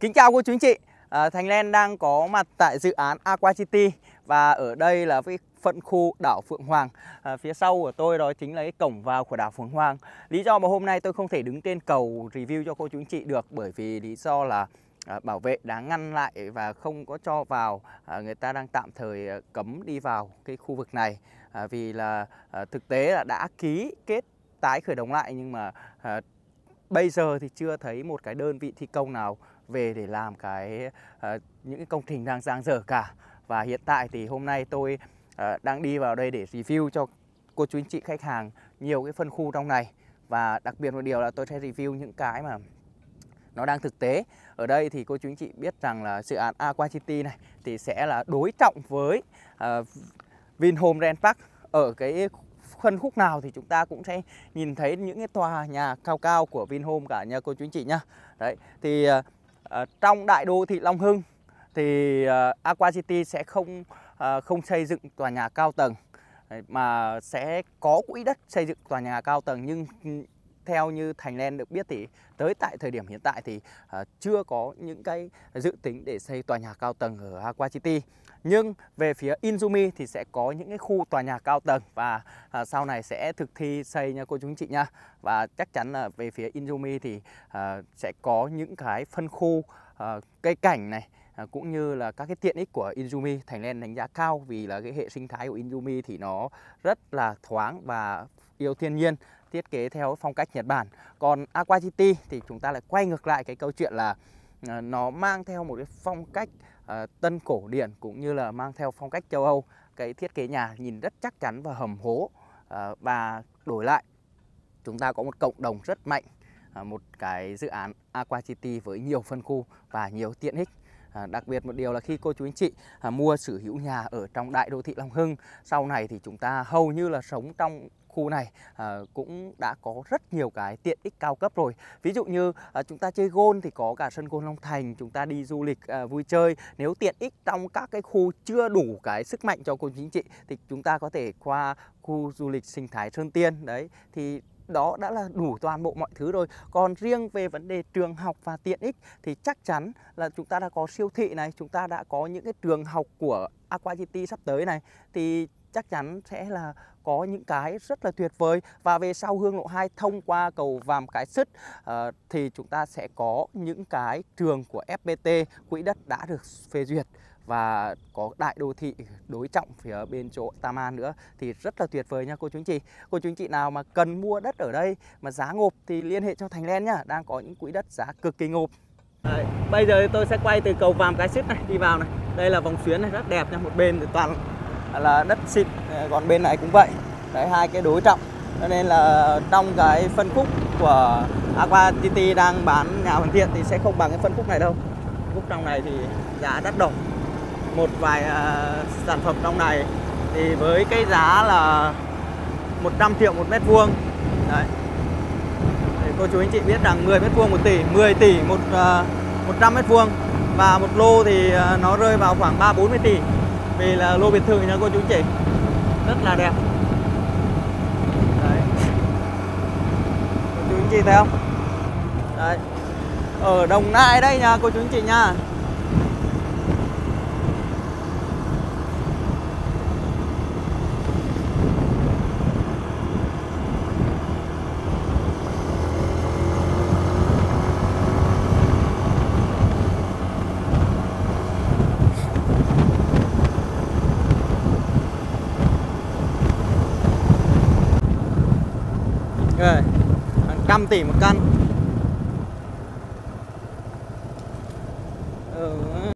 Kính chào cô chú anh chị. À, Thành Len đang có mặt tại dự án Aqua City Và ở đây là cái phận khu đảo Phượng Hoàng. À, Phía sau của tôi đó chính là cái cổng vào của đảo Phượng Hoàng. Lý do mà hôm nay tôi không thể đứng trên cầu review cho cô chú anh chị được Bởi vì lý do là à, bảo vệ đã ngăn lại và không có cho vào. À, Người ta đang tạm thời à, cấm đi vào cái khu vực này. À, Vì là à, thực tế là đã ký kết tái khởi động lại nhưng mà à, bây giờ thì chưa thấy một cái đơn vị thi công nào về để làm cái uh, những cái công trình đang giang dở cả. Và hiện tại thì hôm nay tôi uh, đang đi vào đây để review cho cô chú anh chị khách hàng nhiều cái phân khu trong này. Và đặc biệt một điều là tôi sẽ review những cái mà nó đang thực tế. Ở đây thì cô chú anh chị biết rằng là dự án Aqua City này thì sẽ là đối trọng với uh, Vinhome Ren Park ở cái phân khúc nào thì chúng ta cũng sẽ nhìn thấy những cái tòa nhà cao cao của Vinhome cả nha cô chú anh chị nhá. Đấy, thì uh, Ờ, trong đại đô thị Long Hưng thì uh, Aqua City sẽ không uh, không xây dựng tòa nhà cao tầng mà sẽ có quỹ đất xây dựng tòa nhà cao tầng nhưng theo như Thành Len được biết thì tới tại thời điểm hiện tại thì uh, chưa có những cái dự tính để xây tòa nhà cao tầng ở Aqua City. Nhưng về phía Inzumi thì sẽ có những cái khu tòa nhà cao tầng và à, sau này sẽ thực thi xây nha cô chú anh chị nha. Và chắc chắn là về phía Inzumi thì à, sẽ có những cái phân khu à, cây cảnh này À, cũng như là các cái tiện ích của Inzumi Thành lên đánh giá cao vì là cái hệ sinh thái của Inzumi thì nó rất là thoáng và yêu thiên nhiên thiết kế theo phong cách Nhật Bản. Còn Aqua City thì chúng ta lại quay ngược lại cái câu chuyện là à, nó mang theo một cái phong cách uh, À, tân cổ điển cũng như là mang theo phong cách châu Âu. Cái thiết kế nhà nhìn rất chắc chắn và hầm hố à, và đổi lại, chúng ta có một cộng đồng rất mạnh à, một cái dự án Aqua City với nhiều phân khu và nhiều tiện ích À, đặc biệt một điều là khi cô chú anh chị à, mua sở hữu nhà ở trong đại đô thị Long Hưng sau này thì chúng ta hầu như là sống trong khu này à, cũng đã có rất nhiều cái tiện ích cao cấp rồi. Ví dụ như à, chúng ta chơi gôn thì có cả sân gôn Long Thành chúng ta đi du lịch à, vui chơi. Nếu tiện ích trong các cái khu chưa đủ cái sức mạnh cho cô chú anh chị thì chúng ta có thể qua khu du lịch sinh thái Sơn Tiên đấy. Thì đó đã là đủ toàn bộ mọi thứ rồi. Còn riêng về vấn đề trường học và tiện ích thì chắc chắn là chúng ta đã có siêu thị này chúng ta đã có những cái trường học của Aqua City sắp tới này thì chắc chắn sẽ là có những cái rất là tuyệt vời. Và về sau hương lộ 2 thông qua cầu Vàm Cái Sứt uh, thì chúng ta sẽ có những cái trường của FPT quỹ đất đã được phê duyệt và có đại đô thị đối trọng phía bên chỗ Tam An nữa thì rất là tuyệt vời nha cô chú anh chị. Cô chú anh chị nào mà cần mua đất ở đây mà giá ngộp thì liên hệ cho Thành Len nhá, đang có những quỹ đất giá cực kỳ ngộp. Đấy, bây giờ tôi sẽ quay từ cầu Vàm Cái xít này đi vào này. Đây là vòng xuyến này rất đẹp nha, một bên thì toàn là đất xịt, còn bên này cũng vậy. Đấy hai cái đối trọng. Cho nên là trong cái phân khúc của Aqua City đang bán nhà hoàn thiện thì sẽ không bằng cái phân khúc này đâu. Khúc trong này thì giá đắt đỏ một vài uh, sản phẩm trong này. Thì với cái giá là 100 triệu một mét vuông. Đấy. Để cô chú anh chị biết rằng 10 mét vuông 1 tỷ 10 tỷ một ờ, uh, 100 mét vuông. Và một lô thì uh, nó rơi vào khoảng 3 40 tỷ. Vì là lô biệt thự nha cô chú anh chị. Rất là đẹp. Đấy. Cô chú anh chị thấy không? Đấy. Ở Đồng Nai đây nha cô chú anh chị nha. Rồi. Trăm tỷ một căn